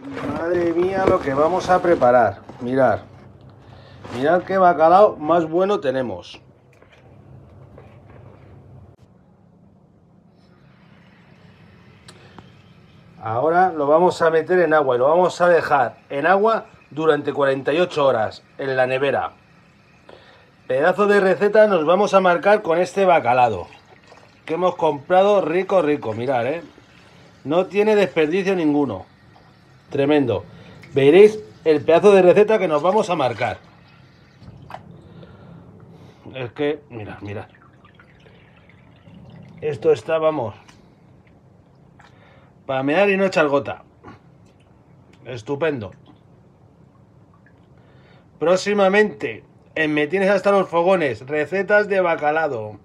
Madre mía lo que vamos a preparar. Mirar. Mirad qué bacalao más bueno tenemos. Ahora lo vamos a meter en agua y lo vamos a dejar en agua durante 48 horas en la nevera. Pedazo de receta nos vamos a marcar con este bacalado que hemos comprado rico rico, mirad, ¿eh? No tiene desperdicio ninguno. Tremendo. Veréis el pedazo de receta que nos vamos a marcar. Es que, mirad, mirad. Esto está, vamos, para mear y no echar gota. Estupendo. Próximamente, en Me tienes hasta los fogones, recetas de bacalado.